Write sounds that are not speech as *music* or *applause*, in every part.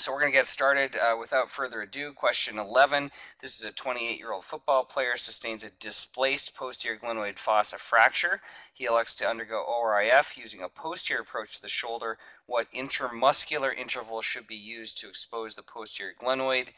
So we're going to get started uh, without further ado. Question 11. This is a 28-year-old football player sustains a displaced posterior glenoid fossa fracture. He elects to undergo ORIF using a posterior approach to the shoulder. What intramuscular interval should be used to expose the posterior glenoid?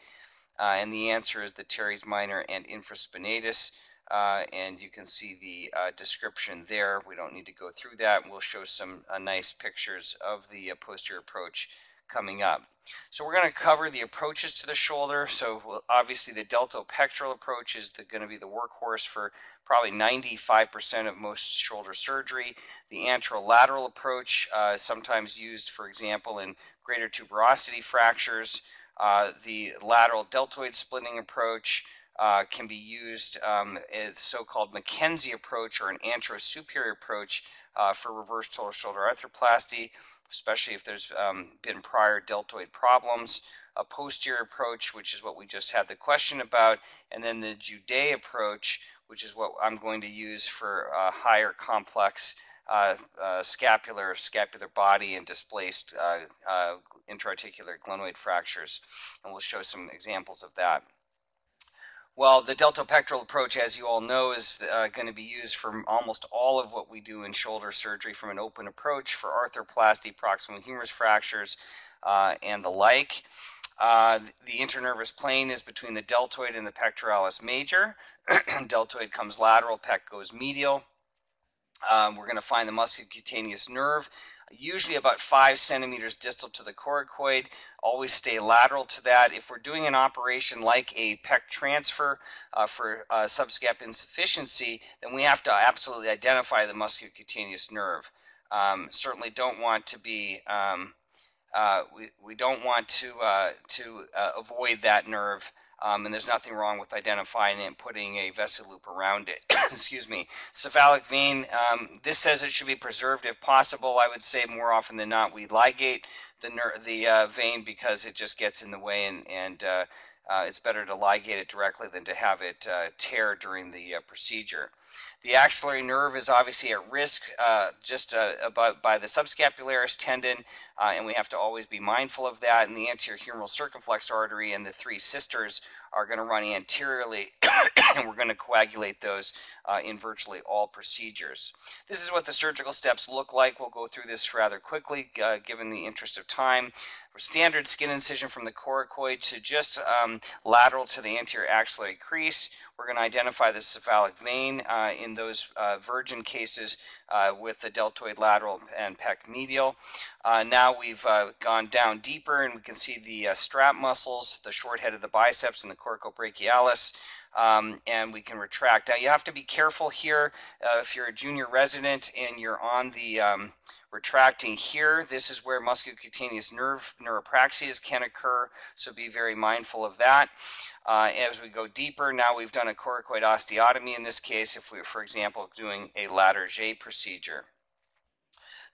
Uh, and the answer is the teres minor and infraspinatus. Uh, and you can see the uh, description there. We don't need to go through that. We'll show some uh, nice pictures of the uh, posterior approach coming up. So we're going to cover the approaches to the shoulder. So obviously the deltopectoral approach is going to be the workhorse for probably 95% of most shoulder surgery. The anterolateral approach uh, is sometimes used, for example, in greater tuberosity fractures. Uh, the lateral deltoid splitting approach uh, can be used um, as so-called McKenzie approach or an anterosuperior approach uh, for reverse total shoulder arthroplasty especially if there's um, been prior deltoid problems, a posterior approach, which is what we just had the question about, and then the Judet approach, which is what I'm going to use for uh, higher complex uh, uh, scapular, scapular body and displaced uh, uh, intraarticular glenoid fractures. And we'll show some examples of that. Well, the deltopectoral approach, as you all know, is uh, going to be used for almost all of what we do in shoulder surgery from an open approach for arthroplasty, proximal humerus fractures, uh, and the like. Uh, the internervous plane is between the deltoid and the pectoralis major. *clears throat* deltoid comes lateral, pec goes medial. Um, we're going to find the musculocutaneous nerve usually about five centimeters distal to the coracoid. Always stay lateral to that. If we're doing an operation like a pec transfer uh, for uh, subscap insufficiency, then we have to absolutely identify the musculocutaneous nerve. Um, certainly don't want to be um, uh, we, we don't want to uh, to uh, avoid that nerve um, and there's nothing wrong with identifying it and putting a vessel loop around it. *coughs* Excuse me. Cephalic vein, um, this says it should be preserved if possible. I would say more often than not we ligate the, the uh, vein because it just gets in the way and, and uh, uh, it's better to ligate it directly than to have it uh, tear during the uh, procedure. The axillary nerve is obviously at risk uh, just uh, about by the subscapularis tendon, uh, and we have to always be mindful of that. And the anterior humeral circumflex artery and the three sisters are going to run anteriorly, *coughs* and we're going to coagulate those uh, in virtually all procedures. This is what the surgical steps look like. We'll go through this rather quickly, uh, given the interest of time standard skin incision from the coracoid to just um, lateral to the anterior axillary crease. We're going to identify the cephalic vein uh, in those uh, virgin cases uh, with the deltoid lateral and pec medial. Uh, now we've uh, gone down deeper and we can see the uh, strap muscles, the short head of the biceps and the coracobrachialis. Um, and we can retract. Now you have to be careful here if you're a junior resident and you're on the um, retracting here. This is where musculocutaneous nerve neuropraxias can occur, so be very mindful of that. Uh, as we go deeper, now we've done a coracoid osteotomy in this case, if we are, for example, doing a Latarjet procedure.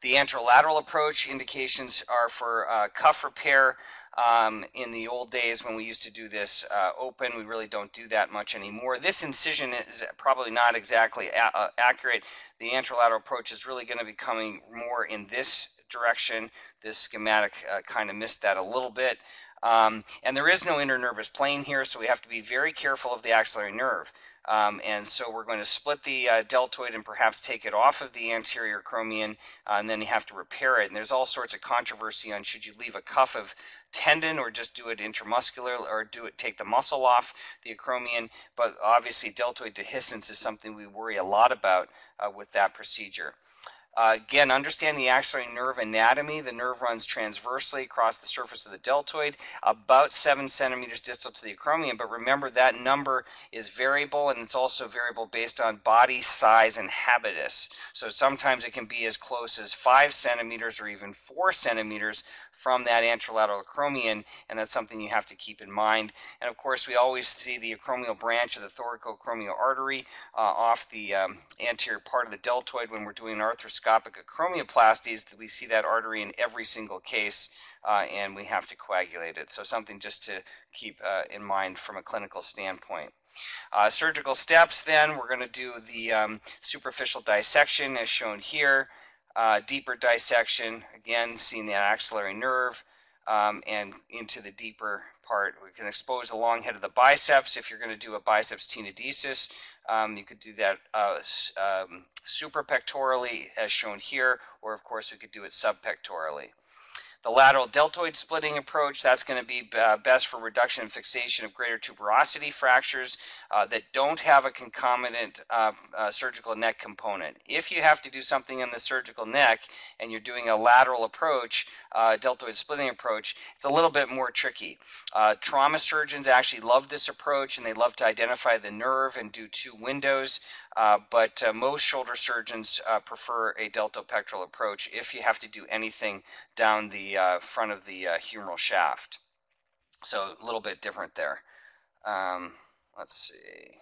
The anterolateral approach indications are for uh, cuff repair. Um, in the old days when we used to do this uh, open, we really don't do that much anymore. This incision is probably not exactly uh, accurate the anterolateral approach is really going to be coming more in this direction. This schematic uh, kind of missed that a little bit. Um, and there is no internervous plane here, so we have to be very careful of the axillary nerve. Um, and so we're going to split the uh, deltoid and perhaps take it off of the anterior acromion, uh, and then you have to repair it. And there's all sorts of controversy on should you leave a cuff of tendon or just do it intramuscular or do it take the muscle off the acromion. But obviously, deltoid dehiscence is something we worry a lot about uh, with that procedure. Uh, again, understand the axillary nerve anatomy. The nerve runs transversely across the surface of the deltoid, about 7 centimeters distal to the acromion. But remember, that number is variable, and it's also variable based on body size and habitus. So sometimes it can be as close as 5 centimeters or even 4 centimeters from that anterolateral acromion, and that's something you have to keep in mind. And of course, we always see the acromial branch of the thoracoacromial artery uh, off the um, anterior part of the deltoid when we're doing arthroscopic acromioplasties. That we see that artery in every single case, uh, and we have to coagulate it. So something just to keep uh, in mind from a clinical standpoint. Uh, surgical steps, then, we're going to do the um, superficial dissection as shown here uh, deeper dissection, again, seeing the axillary nerve, um, and into the deeper part. We can expose the long head of the biceps if you're going to do a biceps tenodesis. Um, you could do that uh, um, suprapectorally as shown here, or of course we could do it subpectorally. The lateral deltoid splitting approach, that's going to be uh, best for reduction and fixation of greater tuberosity fractures uh, that don't have a concomitant uh, uh, surgical neck component. If you have to do something in the surgical neck and you're doing a lateral approach, uh, deltoid splitting approach, it's a little bit more tricky. Trauma surgeons actually love this approach and they love to identify the nerve and do two windows. Uh, but uh, most shoulder surgeons uh, prefer a deltopectoral approach if you have to do anything down the uh, front of the uh, humeral shaft. So a little bit different there. Um, let's see.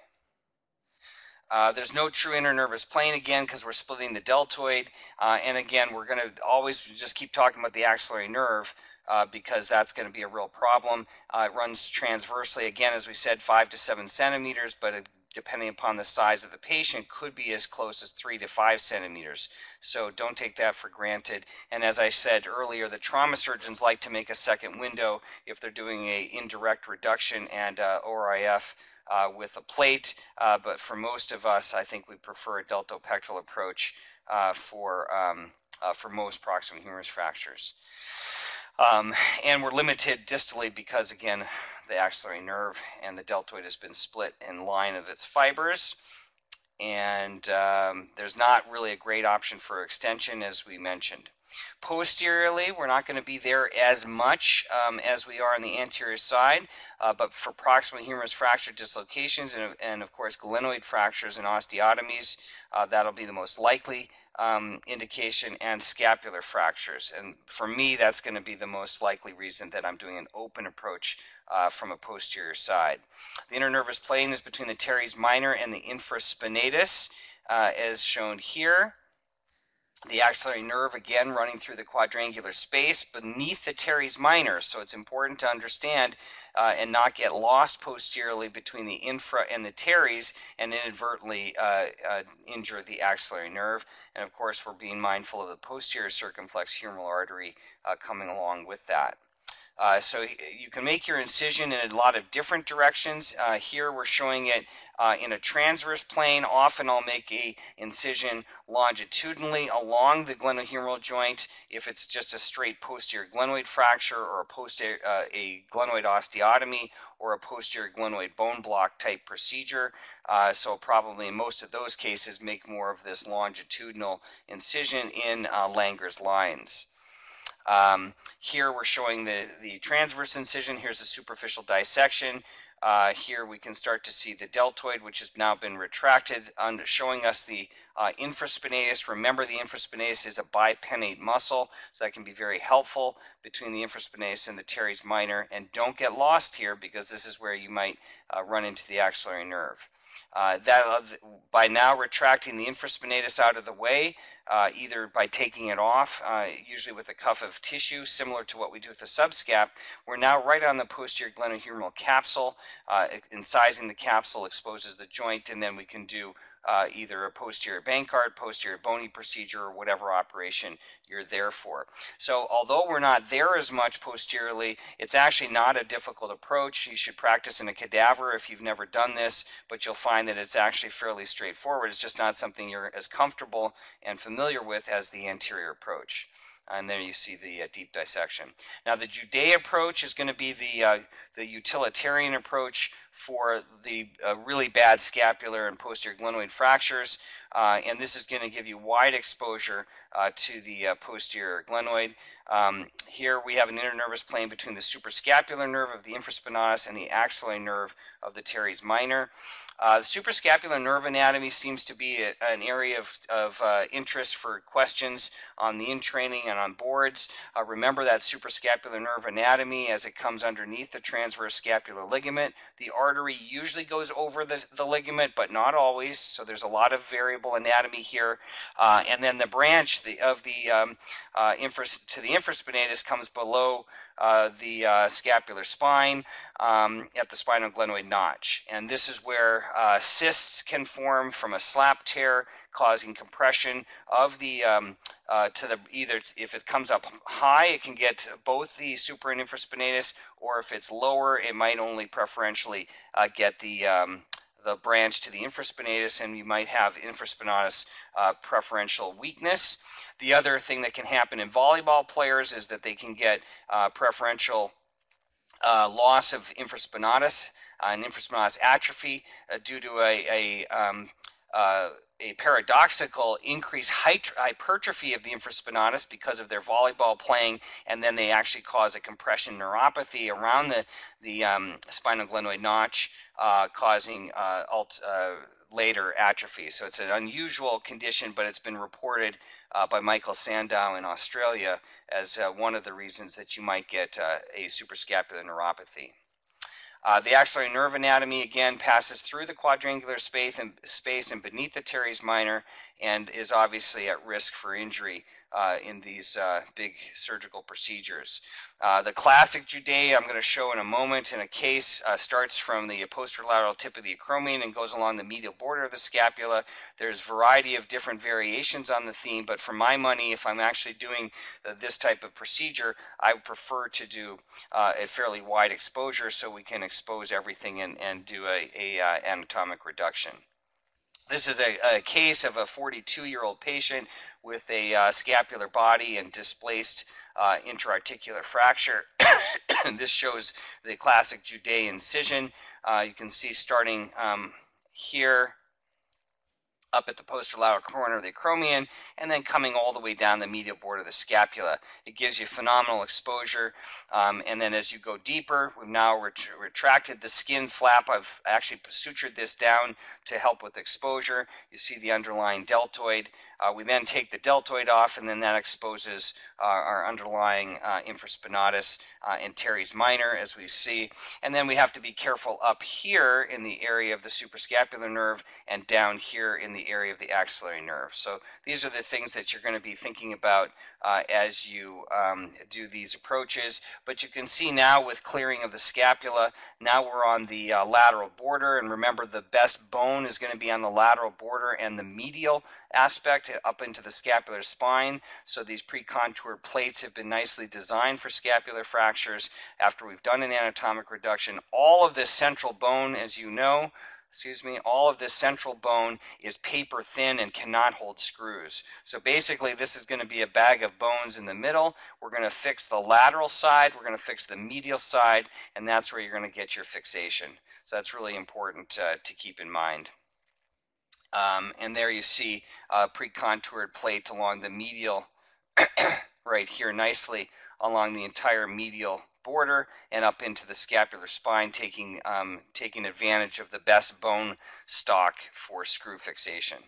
Uh, there's no true internervous plane again because we're splitting the deltoid. and again, we're going to always just keep talking about the axillary nerve. Uh, because that's going to be a real problem. Uh, it runs transversely, again, as we said, five to seven centimeters, but it depending upon the size of the patient, could be as close as three to five centimeters. So don't take that for granted. And as I said earlier, the trauma surgeons like to make a second window if they're doing a indirect reduction and uh, ORIF uh, with a plate. Uh, but for most of us, I think we prefer a deltopectoral approach uh, for um, uh, for most proximal humerus fractures. Um, and we're limited distally because, again, the axillary nerve and the deltoid has been split in line of its fibers. And um, there's not really a great option for extension, as we mentioned. Posteriorly, we're not going to be there as much um, as we are on the anterior side, uh, but for proximal humerus fracture dislocations and, and, of course glenoid fractures and osteotomies, uh, that'll be the most likely um, indication and scapular fractures. And for me, that's going to be the most likely reason that I'm doing an open approach uh, from a posterior side. The internervous plane is between the teres minor and the infraspinatus, uh, as shown here. The axillary nerve, again, running through the quadrangular space beneath the teres minor. So it's important to understand uh, and not get lost posteriorly between the infra and the teres and inadvertently uh, uh, injure the axillary nerve. And of course, we're being mindful of the posterior circumflex humeral artery uh, coming along with that. Uh, so you can make your incision in a lot of different directions. Uh, here we're showing it uh, in a transverse plane. Often I'll make a incision longitudinally along the glenohumeral joint if it's just a straight posterior glenoid fracture or a, posterior, uh, a glenoid osteotomy or a posterior glenoid bone block type procedure. Uh, so probably in most of those cases make more of this longitudinal incision in uh, Langer's lines. Um, here we're showing the, the transverse incision. Here's a superficial dissection. Uh, here we can start to see the deltoid, which has now been retracted, showing us the uh, infraspinatus. Remember, the infraspinatus is a bipennate muscle, so that can be very helpful between the infraspinatus and the teres minor. And don't get lost here because this is where you might uh, run into the axillary nerve. Uh, that by now retracting the infraspinatus out of the way, uh, either by taking it off, uh, usually with a cuff of tissue, similar to what we do with the subscap. We're now right on the posterior glenohumeral capsule. Uh, incising the capsule exposes the joint, and then we can do uh, either a posterior Bankart, posterior bony procedure, or whatever operation you're there for. So although we're not there as much posteriorly, it's actually not a difficult approach. You should practice in a cadaver if you've never done this, but you'll find that it's actually fairly straightforward. It's just not something you're as comfortable and familiar with as the anterior approach and there you see the uh, deep dissection. Now the Judet approach is going to be the uh, the utilitarian approach for the uh, really bad scapular and posterior glenoid fractures, uh, and this is going to give you wide exposure uh, to the uh, posterior glenoid. Um, here we have an internervous plane between the suprascapular nerve of the infraspinatus and the axillary nerve of the teres minor. Uh, suprascapular nerve anatomy seems to be a, an area of, of uh, interest for questions on the in training and on boards. Uh, remember that suprascapular nerve anatomy as it comes underneath the transverse scapular ligament. The artery usually goes over the, the ligament, but not always. So there's a lot of variable anatomy here. Uh, and then the branch the, of the um, uh, to the infraspinatus comes below uh, the scapular spine um, at the spinoglenoid notch. And this is where uh, cysts can form from a slap tear, causing compression of the um, uh, to the either if it comes up high, it can get both the supra and infraspinatus, or if it's lower, it might only preferentially uh, get the um, the branch to the infraspinatus, and you might have infraspinatus uh, preferential weakness. The other thing that can happen in volleyball players is that they can get uh, preferential uh, loss of infraspinatus and infraspinatus atrophy uh, due to a, a um, uh, a paradoxical increased hypertrophy of the infraspinatus because of their volleyball playing, and then they actually cause a compression neuropathy around the the um, spinoglenoid notch, uh, causing uh, alt, uh, later atrophy. So it's an unusual condition, but it's been reported uh, by Michael Sandow in Australia as uh, one of the reasons that you might get uh, a suprascapular neuropathy. Uh, the axillary nerve anatomy again passes through the quadrangular space and, space and beneath the teres minor and is obviously at risk for injury uh, in these uh, big surgical procedures. Uh, the classic Judet I'm going to show in a moment in a case uh, starts from the posterolateral tip of the acromion and goes along the medial border of the scapula. There's a variety of different variations on the theme, but for my money, if I'm actually doing uh, this type of procedure, I prefer to do uh, a fairly wide exposure so we can expose everything and, and do a, a anatomic reduction. This is a, a case of a 42 year old patient with a uh, scapular body and displaced uh, intra-articular fracture. *coughs* this shows the classic Judet incision. Uh, you can see starting um, here up at the posterolateral corner of the acromion and then coming all the way down the medial border of the scapula. It gives you phenomenal exposure. Um, and then as you go deeper, we've now ret retracted the skin flap. I've actually sutured this down to help with exposure. You see the underlying deltoid. Uh, we then take the deltoid off, and then that exposes uh, our underlying uh, infraspinatus uh, and teres minor, as we see. And then we have to be careful up here in the area of the suprascapular nerve and down here in the area of the axillary nerve. So these are the things that you're going to be thinking about uh, as you um, do these approaches. But you can see now with clearing of the scapula, now we're on the uh, lateral border. And remember, the best bone is going to be on the lateral border and the medial aspect up into the scapular spine. So these pre-contoured plates have been nicely designed for scapular fractures after we've done an anatomic reduction. All of this central bone, as you know, excuse me, all of this central bone is paper thin and cannot hold screws. So basically this is going to be a bag of bones in the middle. We're going to fix the lateral side, we're going to fix the medial side, and that's where you're going to get your fixation. So that's really important uh, to keep in mind. Um, and there you see a pre-contoured plate along the medial, *coughs* right here nicely along the entire medial border and up into the scapular spine, taking, um, taking advantage of the best bone stock for screw fixation.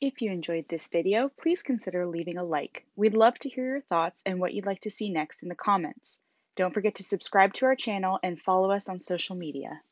If you enjoyed this video, please consider leaving a like. We'd love to hear your thoughts and what you'd like to see next in the comments. Don't forget to subscribe to our channel and follow us on social media.